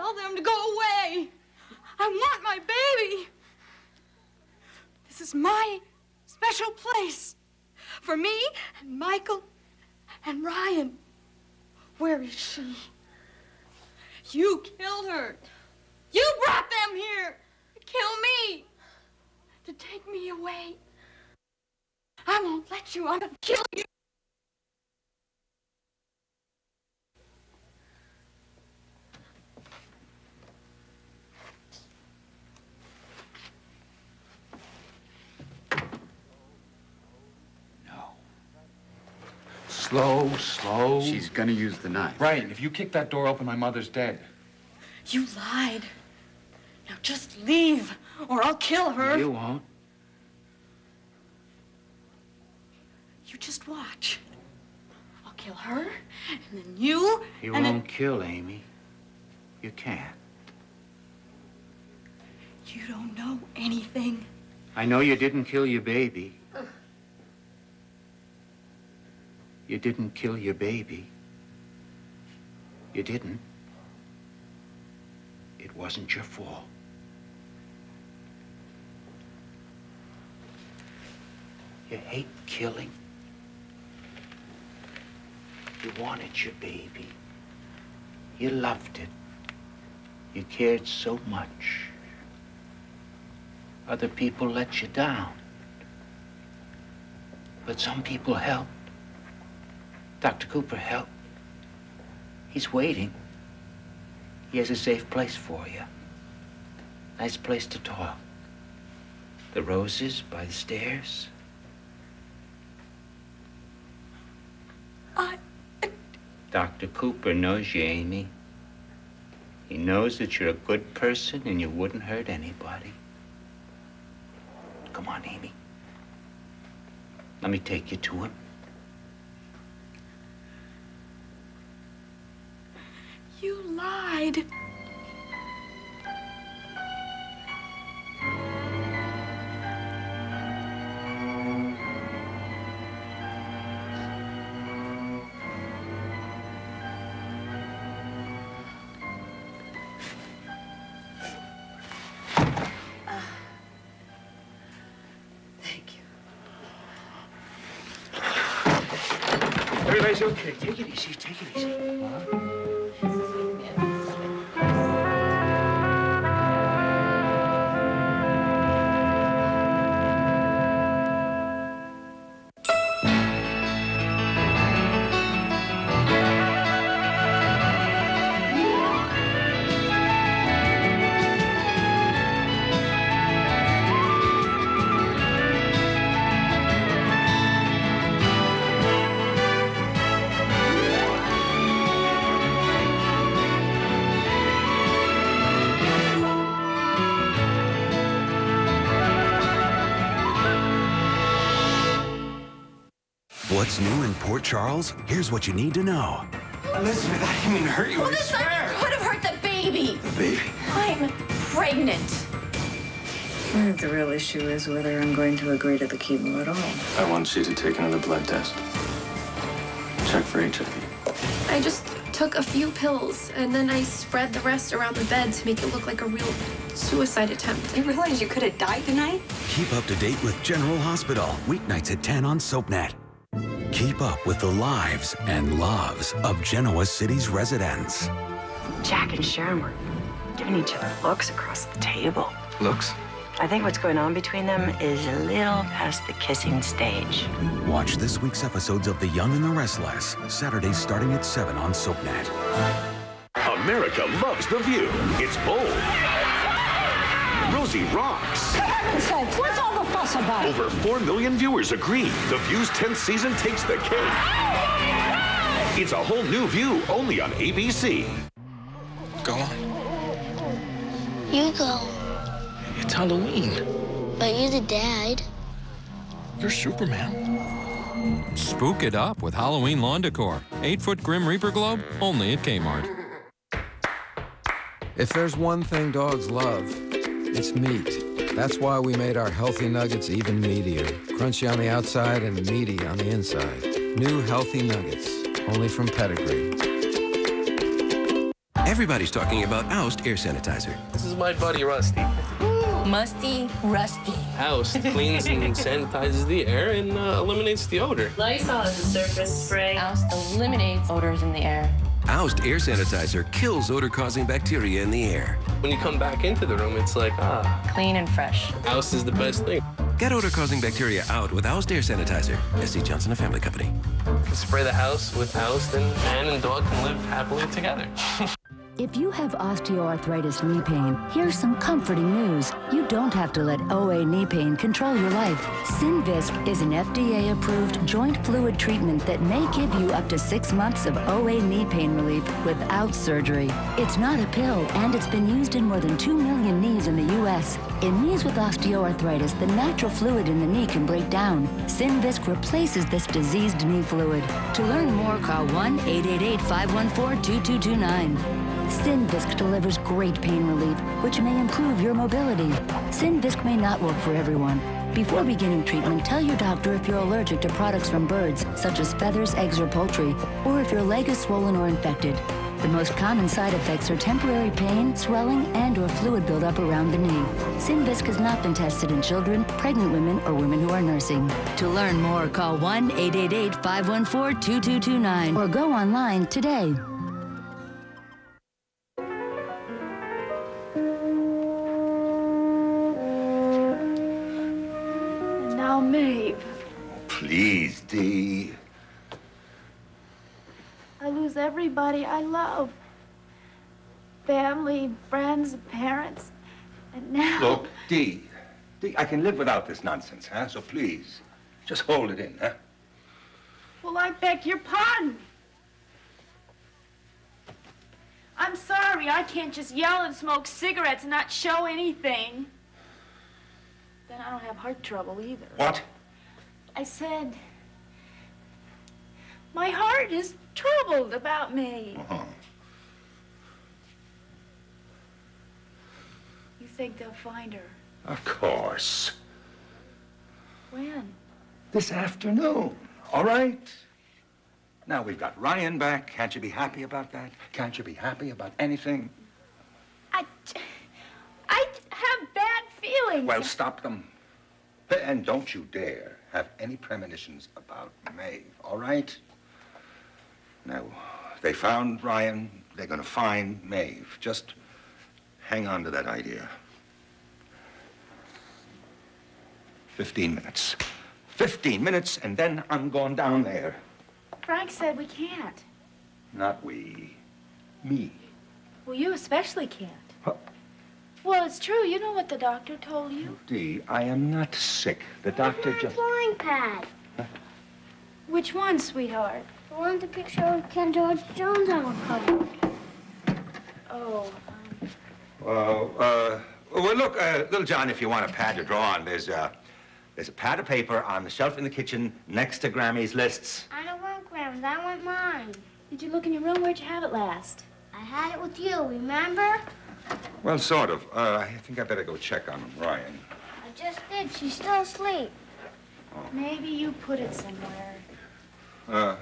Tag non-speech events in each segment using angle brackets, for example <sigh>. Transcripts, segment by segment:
Tell them to go away. I want my baby. This is my special place for me and Michael and Ryan. Where is she? You killed her. You brought them here to kill me, to take me away. I won't let you. I'm gonna kill you. Slow, slow. She's gonna use the knife. Right, if you kick that door open, my mother's dead. You lied. Now just leave, or I'll kill her. You won't. You just watch. I'll kill her, and then you. You and won't kill Amy. You can't. You don't know anything. I know you didn't kill your baby. You didn't kill your baby. You didn't. It wasn't your fault. You hate killing. You wanted your baby. You loved it. You cared so much. Other people let you down. But some people helped. Dr. Cooper help. He's waiting. He has a safe place for you. Nice place to talk. The roses by the stairs. I. Dr. Cooper knows you, Amy. He knows that you're a good person and you wouldn't hurt anybody. Come on, Amy. Let me take you to him. New in Charles? Here's what you need to know. Elizabeth, I didn't mean to hurt you. I This swear. could have hurt the baby. The baby. I'm pregnant. I think the real issue is whether I'm going to agree to the chemo at all. I want you to take another blood test. Check for HIV. I just took a few pills and then I spread the rest around the bed to make it look like a real suicide attempt. You realize you could have died tonight? Keep up to date with General Hospital, weeknights at 10 on SoapNet. Keep up with the lives and loves of Genoa City's residents. Jack and Sharon were giving each other looks across the table. Looks. I think what's going on between them is a little past the kissing stage. Watch this week's episodes of The Young and the Restless, Saturdays starting at 7 on SoapNet. America loves The View. It's bold. Rosie rocks. What's all the fuss about? Over 4 million viewers agree The View's 10th season takes the cake. It's a whole new view only on ABC. Go on. You go, It's Halloween. but you're the dad. You're Superman. Spook it up with Halloween lawn decor. Eight foot Grim Reaper globe, only at Kmart. If there's one thing dogs love, it's meat. That's why we made our healthy nuggets even meatier. Crunchy on the outside and meaty on the inside. New healthy nuggets, only from Pedigree. Everybody's talking about Oust air sanitizer. This is my buddy Rusty. Musty, rusty. Oust cleans and <laughs> sanitizes the air and uh, eliminates the odor. Lysol is a surface spray. Oust eliminates odors in the air. Oust air sanitizer kills odor-causing bacteria in the air. When you come back into the room, it's like, ah. Clean and fresh. Oust is the best thing. Get odor-causing bacteria out with Oust air sanitizer. S.C. Johnson, a family company. You can spray the house with Oust and man and dog can live happily together. <laughs> If you have osteoarthritis knee pain, here's some comforting news. You don't have to let OA knee pain control your life. Synvisc is an FDA-approved joint fluid treatment that may give you up to six months of OA knee pain relief without surgery. It's not a pill, and it's been used in more than 2 million knees in the U.S. In knees with osteoarthritis, the natural fluid in the knee can break down. Synvisc replaces this diseased knee fluid. To learn more, call 1-888-514-2229. Synvisc delivers great pain relief, which may improve your mobility. Synvisc may not work for everyone. Before beginning treatment, tell your doctor if you're allergic to products from birds, such as feathers, eggs, or poultry, or if your leg is swollen or infected. The most common side effects are temporary pain, swelling, and or fluid buildup around the knee. Synvisc has not been tested in children, pregnant women, or women who are nursing. To learn more, call 1-888-514-2229 or go online today. Now Maeve. Please, Dee. I lose everybody I love. Family, friends, parents. And now. Look, Dee. Dee, I can live without this nonsense, huh? So please, just hold it in, huh? Well, I beg your pardon. I'm sorry, I can't just yell and smoke cigarettes and not show anything. Then I don't have heart trouble either. What? I said, my heart is troubled about me. Uh-huh. You think they'll find her? Of course. When? This afternoon, all right? Now we've got Ryan back. Can't you be happy about that? Can't you be happy about anything? I, I have bad feelings. Well, stop them. And don't you dare have any premonitions about Maeve, all right? Now, they found Ryan. They're going to find Maeve. Just hang on to that idea. Fifteen minutes. Fifteen minutes, and then I'm going down there. Frank said we can't. Not we. Me. Well, you especially can't. Well, it's true. You know what the doctor told you. Dee, I am not sick. The doctor just... Flying pad. Which one, sweetheart? The one with the picture of Ken George Jones on the cover. Oh, Well, uh, well, look, uh, little John, if you want a pad to draw on, there's, uh, there's a pad of paper on the shelf in the kitchen next to Grammy's lists. I don't want Grammy's. I want mine. Did you look in your room? Where'd you have it last? I had it with you, remember? Well, sort of. Uh, I think I better go check on Ryan. I just did. She's still asleep. Maybe you put it somewhere. Uh,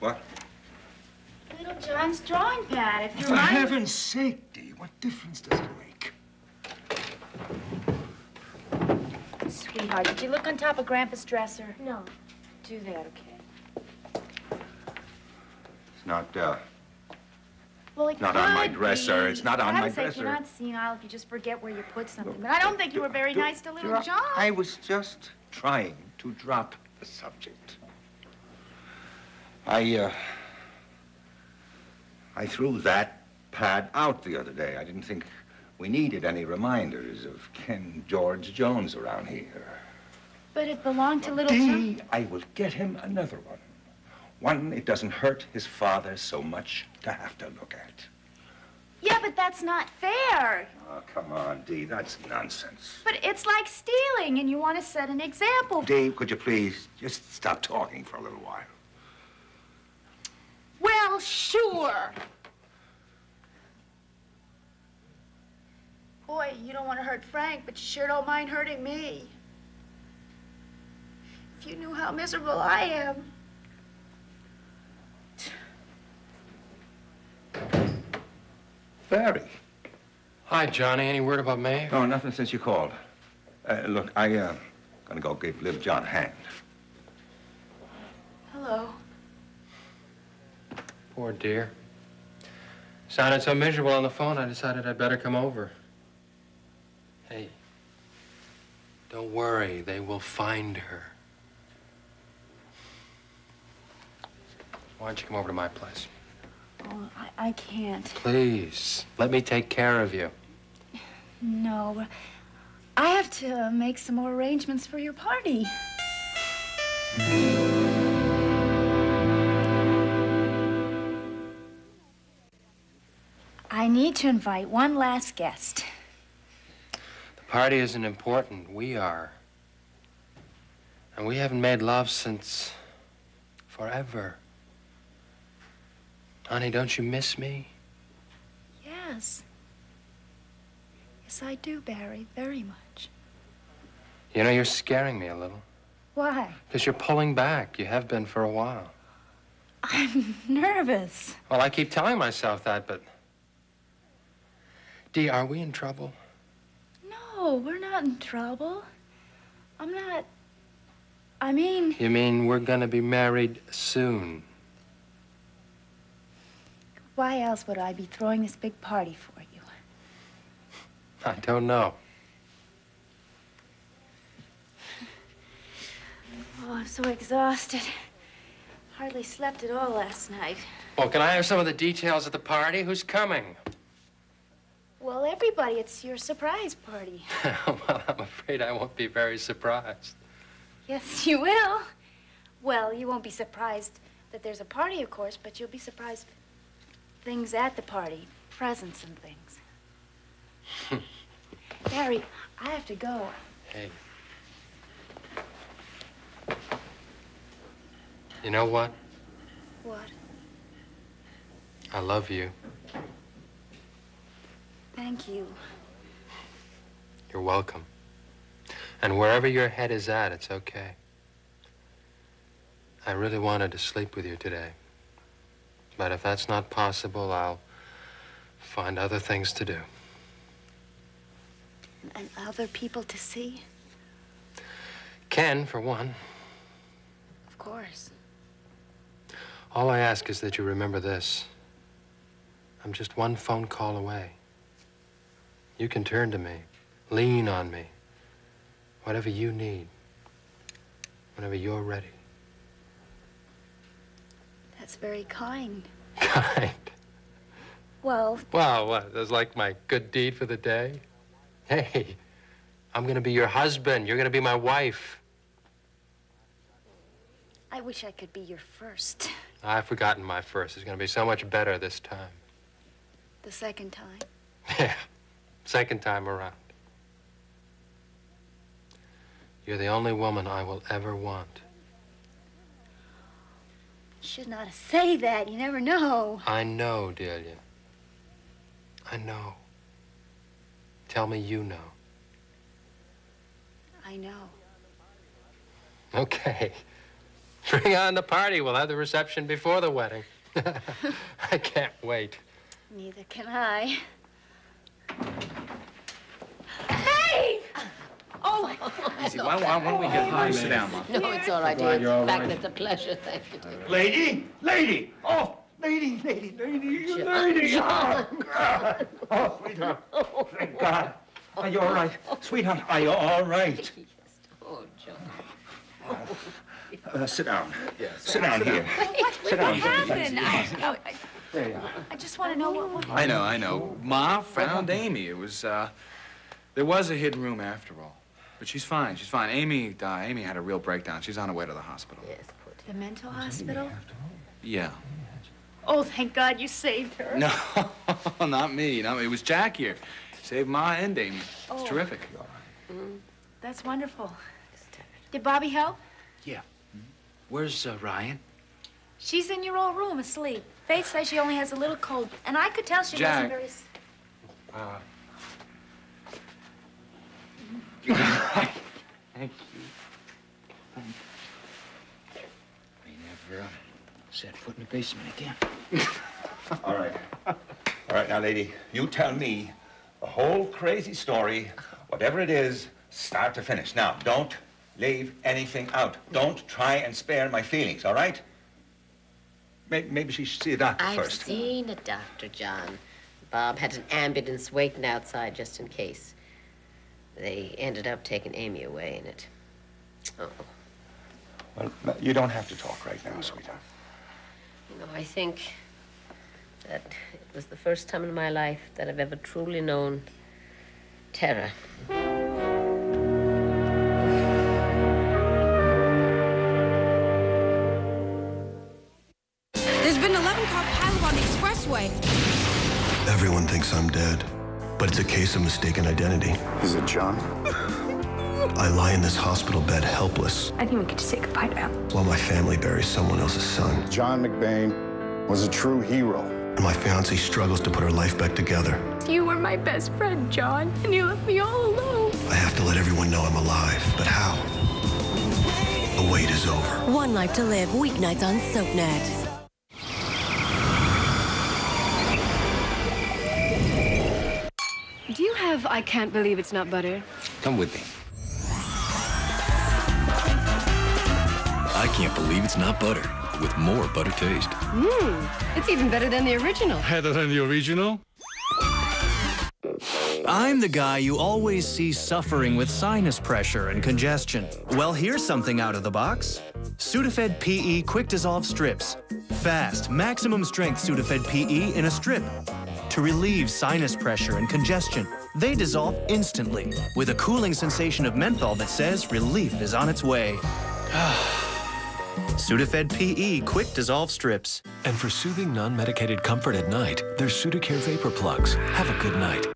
what? Little John's drawing pad. If you're mine. heaven's sake, Dee, what difference does it make? Sweetheart, did you look on top of Grandpa's dresser? No. Do that, okay? It's not, uh, Well, it Not on my dresser. be. It's not on my sake, dresser. You're not senile if you just forget where you put something. But I don't think you were very nice to little John. I was just trying to drop the subject. I, uh, I threw that pad out the other day. I didn't think we needed any reminders of Ken George Jones around here. But it belonged to little John. I will get him another one. One it doesn't hurt his father so much to have to look at. Yeah, but that's not fair. Oh, come on, Dee, that's nonsense. But it's like stealing, and you want to set an example. Dee, could you please just stop talking for a little while? Well, sure. Boy, you don't want to hurt Frank, but you sure don't mind hurting me. If you knew how miserable I am. Barry. Hi, Johnny. Any word about Maeve? No, nothing since you called. Uh, look, I, uh, gonna go give Liv John a hand. Hello. Poor dear. Sounded so miserable on the phone, I decided I'd better come over. Hey, don't worry. They will find her. Why don't you come over to my place? Oh, I, I can't. Please, let me take care of you. No. I have to make some more arrangements for your party. I need to invite one last guest. The party isn't important. We are. And we haven't made love since forever. Honey, don't you miss me? Yes. Yes, I do, Barry, very much. You know, you're scaring me a little. Why? Because you're pulling back. You have been for a while. I'm <laughs> nervous. Well, I keep telling myself that, but. Dee, are we in trouble? No, we're not in trouble. I'm not. I mean, You mean we're gonna be married soon? Why else would I be throwing this big party for you? I don't know. Oh, I'm so exhausted. Hardly slept at all last night. Well, can I have some of the details of the party? Who's coming? Well, everybody, it's your surprise party. <laughs> well, I'm afraid I won't be very surprised. Yes, you will. Well, you won't be surprised that there's a party, of course, but you'll be surprised things at the party, presents and things. <laughs> Barry, I have to go. Hey. You know what? What? I love you. Thank you. You're welcome. And wherever your head is at, it's okay. I really wanted to sleep with you today. But if that's not possible, I'll find other things to do. And other people to see? Ken, for one. Of course. All I ask is that you remember this. I'm just one phone call away. You can turn to me, lean on me, whatever you need, whenever you're ready. That's very kind. Kind. Well, Wow, what? That's like my good deed for the day? Hey, I'm gonna be your husband. You're gonna be my wife. I wish I could be your first. I've forgotten my first. It's gonna be so much better this time. The second time. Yeah, second time around. You're the only woman I will ever want. You should not have say that. You never know. I know, Delia. I know. Tell me you know. I know. Okay. <laughs> Bring on the party. We'll have the reception before the wedding. <laughs> I can't wait. Neither can I. Hey! Oh, Easy. Why, why, why don't we get high? Sit down, Mom. No, it's all right, dear. you're all In fact, right. it's a pleasure. Thank you, dear. Lady, lady, oh, lady, lady, lady, lady. Oh, God. Oh, sweetheart. Thank God. Are you all right? Sweetheart, are you all right? <laughs> Yes. Oh, John. Uh, sit down. Yes. Sit down here. What, Sit what down. happened? I, I, There you are. I just want to know what. what I know, I know. Ma found Amy. It was, uh, there was a hidden room after all. But she's fine, she's fine. Amy, uh, Amy had a real breakdown. She's on her way to the hospital. Yes, the mental hospital? Yeah. Oh, thank God you saved her. No, <laughs> not me. No, it was Jack here. Saved Ma and Amy. It's Oh. terrific. That's wonderful. Did Bobby help? Yeah. Where's uh, Ryan? She's in your old room asleep. Faith says she only has a little cold, and I could tell she Jack. wasn't very. s- Thank you. May never uh, set foot in the basement again. <laughs> All right. All right, now, lady, you tell me the whole crazy story, whatever it is, start to finish. Now, don't leave anything out. Don't try and spare my feelings, all right? Maybe, maybe she should see a doctor I've first. seen a doctor, John. Bob had an ambulance waiting outside just in case. They ended up taking Amy away in it. Oh, Well, you don't have to talk right now, sweetheart. you know, I think that it was the first time in my life that I've ever truly known terror. There's been 11 car pileup on the expressway. Everyone thinks I'm dead, but it's a case of mistaken identity. Is it John? I lie in this hospital bed helpless I didn't even get to say goodbye to him. while my family buries someone else's son. John McBain was a true hero. And my fiancée struggles to put her life back together. You were my best friend, John, and you left me all alone. I have to let everyone know I'm alive, but how? The wait is over. One Life to Live, weeknights on SoapNet. Have I can't believe it's not butter? Come with me. I can't believe it's not butter with more butter taste. Mmm, it's even better than the original. Better than the original? I'm the guy you always see suffering with sinus pressure and congestion. Well, here's something out of the box. Sudafed PE Quick Dissolve Strips. Fast, maximum strength Sudafed PE in a strip. To relieve sinus pressure and congestion. They dissolve instantly with a cooling sensation of menthol that says relief is on its way. <sighs> Sudafed PE Quick Dissolve Strips. And for soothing, non-medicated comfort at night, there's Sudacare Vapor Plugs. Have a good night.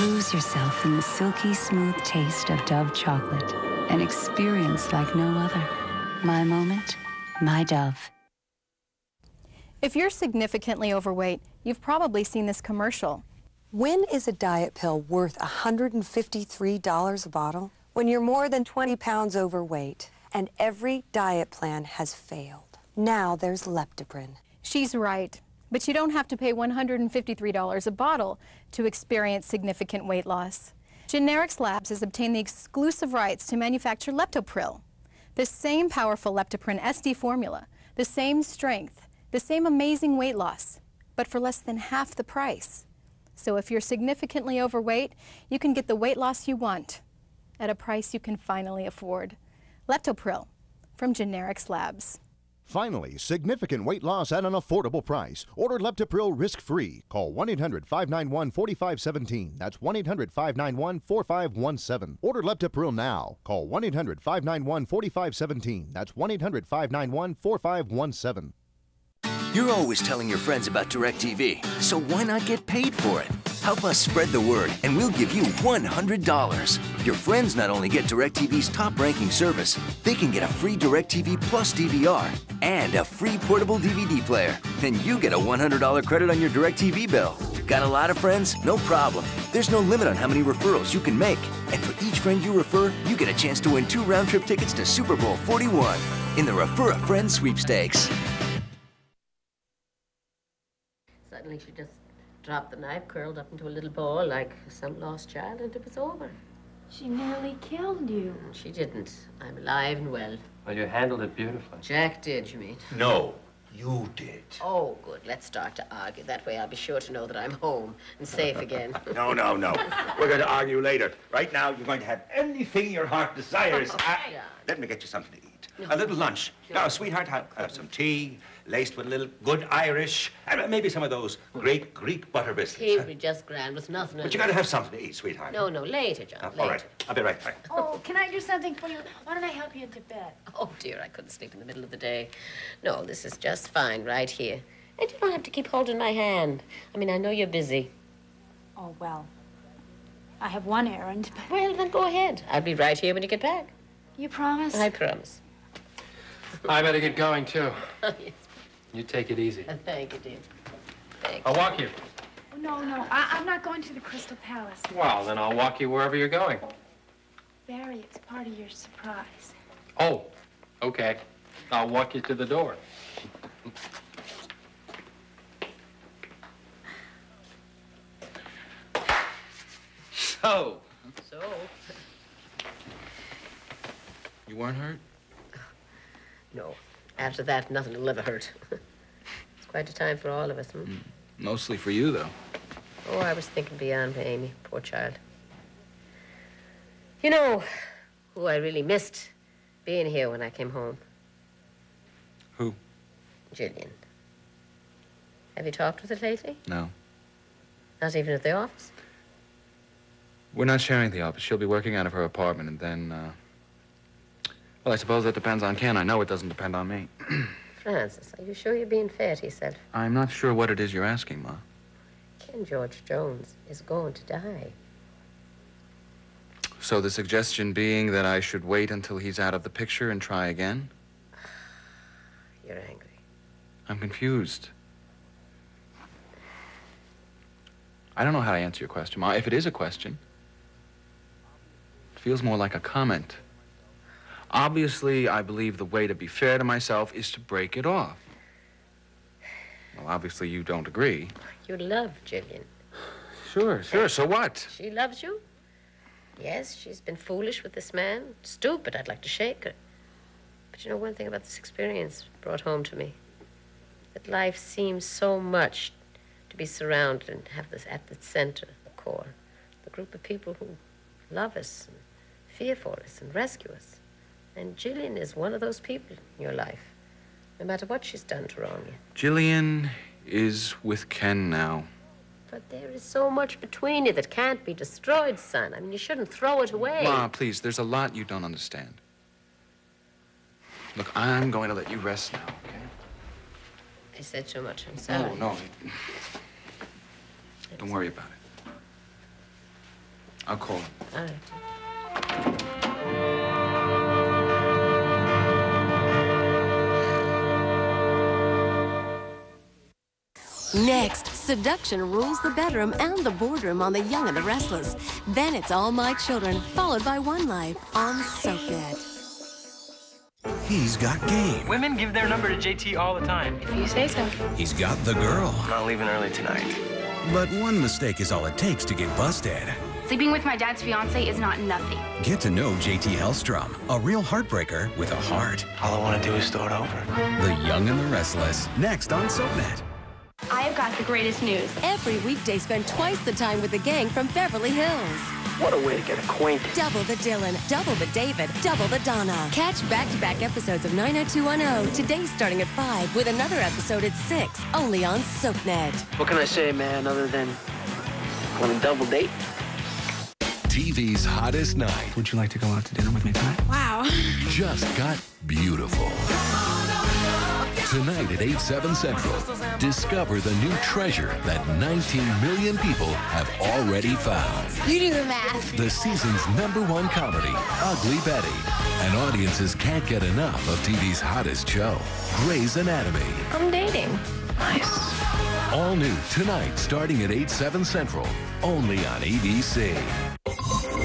Lose yourself in the silky smooth taste of Dove chocolate. An experience like no other. My moment, my Dove. If you're significantly overweight, you've probably seen this commercial. When is a diet pill worth $153 a bottle? When you're more than 20 pounds overweight and every diet plan has failed. Now there's Leptoprin. She's right, but you don't have to pay $153 a bottle to experience significant weight loss. Generics Labs has obtained the exclusive rights to manufacture Leptopril, the same powerful Leptoprin SD formula, the same strength, the same amazing weight loss, but for less than half the price. So if you're significantly overweight, you can get the weight loss you want at a price you can finally afford. Leptopril from Generics Labs. Finally, significant weight loss at an affordable price. Order Leptopril risk-free. Call 1-800-591-4517. That's 1-800-591-4517. Order Leptopril now. Call 1-800-591-4517. That's 1-800-591-4517. You're always telling your friends about DirecTV, so why not get paid for it? Help us spread the word, and we'll give you $100. Your friends not only get DirecTV's top ranking service, they can get a free DirecTV Plus DVR and a free portable DVD player. And you get a $100 credit on your DirecTV bill. Got a lot of friends? No problem. There's no limit on how many referrals you can make. And for each friend you refer, you get a chance to win two round trip tickets to Super Bowl 41 in the Refer a Friend sweepstakes. Suddenly she just dropped the knife, curled up into a little ball like some lost child, and it was over. She nearly killed you. She didn't. I'm alive and well. Well, you handled it beautifully. Jack did, you mean? No, you did. Oh, good. Let's start to argue. That way I'll be sure to know that I'm home and safe again. <laughs> No, no, no. We're going to argue later. Right now, you're going to have anything your heart desires. <laughs> I- let me get you something to eat. A little lunch. Now, sweetheart, have, have uh, some tea, laced with a little good Irish, and maybe some of those great Greek butter biscuits. Tea would be just grand with nothing But you it. got to have something to eat, sweetheart. No, no, later, John. Uh, later. all right, I'll be right back. Oh, can I do something for you? Why don't I help you into bed? Oh, dear, I couldn't sleep in the middle of the day. No, this is just fine right here. And you don't have to keep holding my hand. I mean, I know you're busy. Oh, well. I have one errand, but... Well, then go ahead. I'll be right here when you get back. You promise? I promise. I better get going, too. <laughs> yes. You take it easy. Uh, Thank you, dear. Thank I'll walk you. No, no, I, I'm not going to the Crystal Palace. Well, then I'll walk you wherever you're going. Barry, it's part of your surprise. Oh, okay. I'll walk you to the door. So, So, you weren't hurt? no. After that, nothing will ever hurt. <laughs> it's quite a time for all of us, hmm? Mostly for you, though. Oh, I was thinking beyond Amy. Poor child. You know who I really missed being here when I came home? Who? Jillian. Have you talked with her lately? No. Not even at the office? We're not sharing the office. She'll be working out of her apartment, and then, uh... Well, I suppose that depends on Ken. I know it doesn't depend on me. <clears throat> Francis, are you sure you're being fed? He said. I'm not sure what it is you're asking, Ma. Ken George Jones is going to die. So the suggestion being that I should wait until he's out of the picture and try again? <sighs> You're angry. I'm confused. I don't know how to answer your question, Ma. If it is a question, it feels more like a comment. Obviously, I believe the way to be fair to myself is to break it off. Well, obviously, you don't agree. You love Jillian. Sure, sure. So what? She loves you. Yes, she's been foolish with this man. Stupid. I'd like to shake her. But you know, one thing about this experience brought home to me that life seems so much to be surrounded and have this at the center, the core, the group of people who love us and fear for us and rescue us. And Jillian is one of those people in your life, no matter what she's done to wrong you. Jillian is with Ken now. But there is so much between you that can't be destroyed, son. I mean, you shouldn't throw it away. Ma, please, there's a lot you don't understand. Look, I'm going to let you rest now, okay? I said too much. I'm sorry. No, no. Don't worry about it. I'll call him. All right. Next, seduction rules the bedroom and the boardroom on The Young and the Restless. Then it's All My Children, followed by One Life on SoapNet. He's got game. Women give their number to JT all the time. If you say so. He's got the girl. I'm not leaving early tonight. But one mistake is all it takes to get busted. Sleeping with my dad's fiance is not nothing. Get to know JT Hellstrom, a real heartbreaker with a heart. All I want to do is start over. The Young and the Restless, next on SoapNet. I have got the greatest news. Every weekday, spend twice the time with the gang from Beverly Hills. What a way to get acquainted. Double the Dylan, double the David, double the Donna. Catch back-to-back episodes of 90210 today starting at 5 with another episode at 6, only on SoapNet. What can I say, man, other than on a double date? TV's hottest night Would you like to go out to dinner with me tonight? Wow. <laughs> just got beautiful. Tonight at 8, 7 Central, discover the new treasure that 19 million people have already found. You do the math. The season's number one comedy, Ugly Betty. And audiences can't get enough of TV's hottest show, Grey's Anatomy. I'm dating. Nice. All new tonight, starting at 8, 7 Central, only on ABC.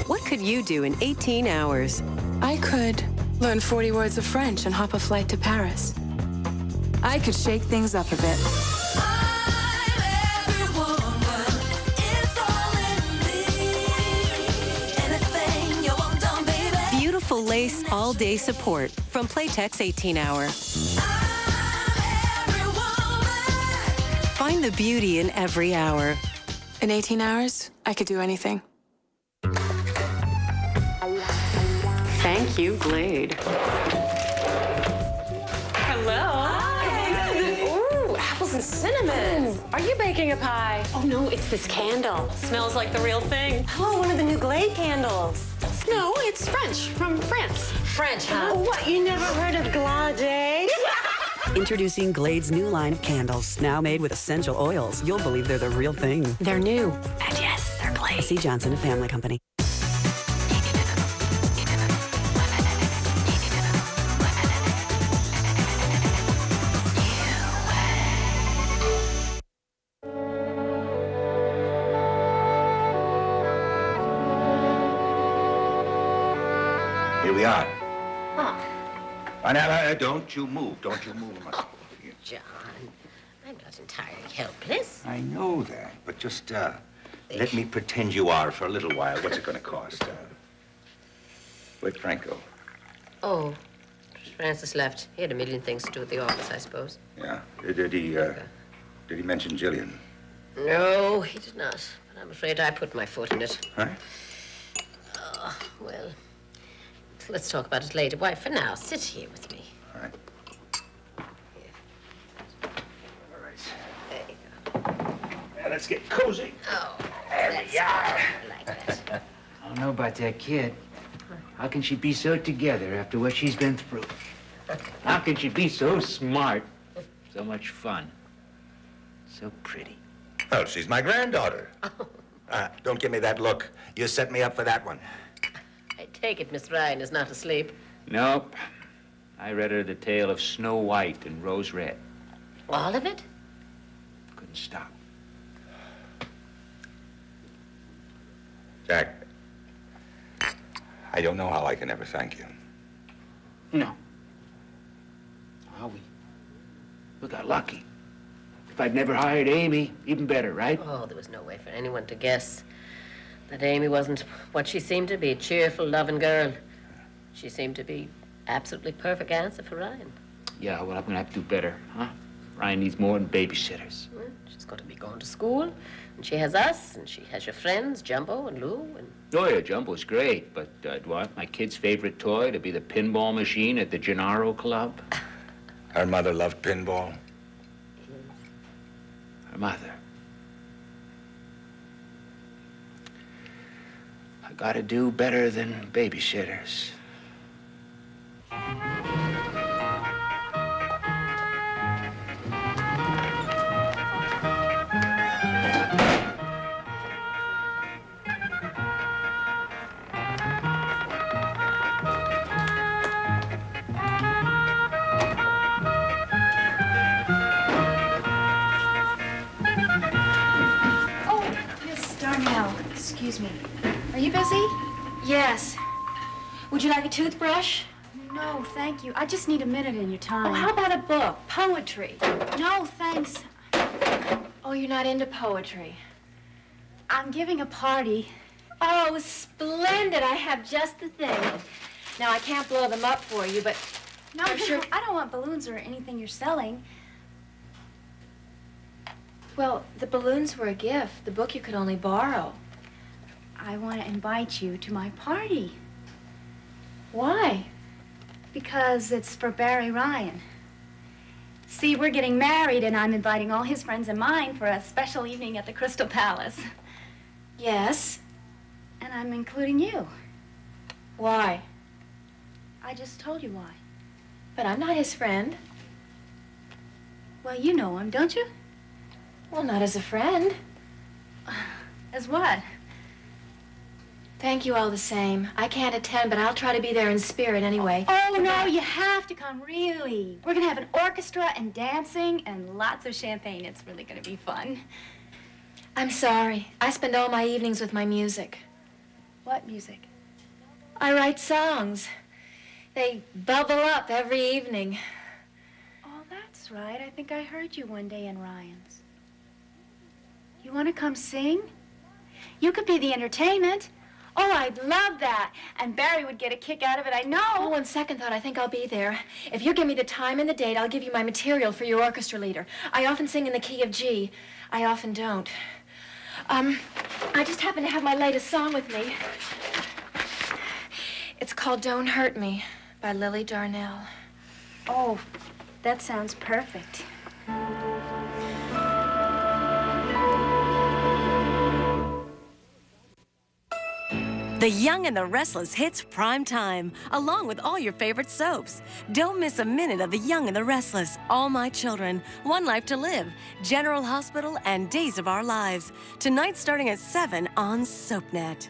What could you do in 18 hours? I could learn 40 words of French and hop a flight to Paris. I could shake things up a bit. Beautiful lace all-day support from Playtex 18 Hour. Find the beauty in every hour. In 18 hours, I could do anything. Thank you, Glade. Are you baking a pie? Oh, no, it's this candle. Smells like the real thing. Oh, one of the new Glade candles. No, it's French from France. French, huh? Oh, what, you never heard of Glade? <laughs> Introducing Glade's new line of candles, now made with essential oils. You'll believe they're the real thing. They're new. And yes, they're Glade. S.C. Johnson, a family company. We are. Now, uh, don't you move. Don't you move. John, I'm not entirely helpless. I know that, but just uh, let me pretend you are for a little while. What's it going to cost? Uh, where'd Frank go? Oh, Francis left. He had a million things to do at the office, I suppose. Yeah. Did, did he? Uh, did he mention Jillian? No, he did not. But I'm afraid I put my foot in it. Huh? Oh, well, let's talk about it later. Why, for now, sit here with me. All right. Here. All right. There you go. Now, let's get cozy. Oh, there we are. like that. <laughs> I don't know about that kid. How can she be so together after what she's been through? How can she be so smart? So much fun. So pretty. Oh, she's my granddaughter. <laughs> Uh, don't give me that look. You set me up for that one. I take it Miss Ryan is not asleep. Nope. I read her the tale of Snow White and Rose Red. All of it? Couldn't stop. Jack, I don't know how I can ever thank you. No. How we? We got lucky. If I'd never hired Amy, even better, right? Oh, there was no way for anyone to guess that Amy wasn't what she seemed to be a cheerful, loving girl. She seemed to be absolutely perfect answer for Ryan. Yeah, well, I'm gonna have to do better, huh? Ryan needs more than babysitters. Well, she's got to be going to school, and she has us, and she has your friends, Jumbo and Lou, and Oh, yeah, Jumbo's great, but uh, do I want my kid's favorite toy to be the pinball machine at the Gennaro Club? Her mother loved pinball. Her mother. Gotta do better than babysitters. Yes. Would you like a toothbrush? No, thank you. I just need a minute in your time. Oh, how about a book? Poetry? No, thanks. Oh, you're not into poetry. I'm giving a party. Oh, splendid. I have just the thing. Now, I can't blow them up for you, but... No, I'm sure... I don't want balloons or anything you're selling. Well, the balloons were a gift. The book you could only borrow. I want to invite you to my party. Why? Because it's for Barry Ryan. See, we're getting married, and I'm inviting all his friends and mine for a special evening at the Crystal Palace. Yes. And I'm including you. Why? I just told you why. But I'm not his friend. Well, you know him, don't you? Well, not as a friend. <sighs> As what? Thank you all the same. I can't attend, but I'll try to be there in spirit anyway. Oh, no, you have to come, really. We're going to have an orchestra and dancing and lots of champagne. It's really going to be fun. I'm sorry. I spend all my evenings with my music. What music? I write songs. They bubble up every evening. Oh, that's right. I think I heard you one day in Ryan's. You want to come sing? You could be the entertainment. Oh, I'd love that. And Barry would get a kick out of it, I know. Oh, on second thought, I think I'll be there. If you give me the time and the date, I'll give you my material for your orchestra leader. I often sing in the key of G. I often don't. Um, I just happen to have my latest song with me. It's called Don't Hurt Me by Lily Darnell. Oh, that sounds perfect. The Young and the Restless hits prime time, along with all your favorite soaps. Don't miss a minute of The Young and the Restless, All My Children, One Life to Live, General Hospital, and Days of Our Lives. Tonight starting at 7 on SoapNet.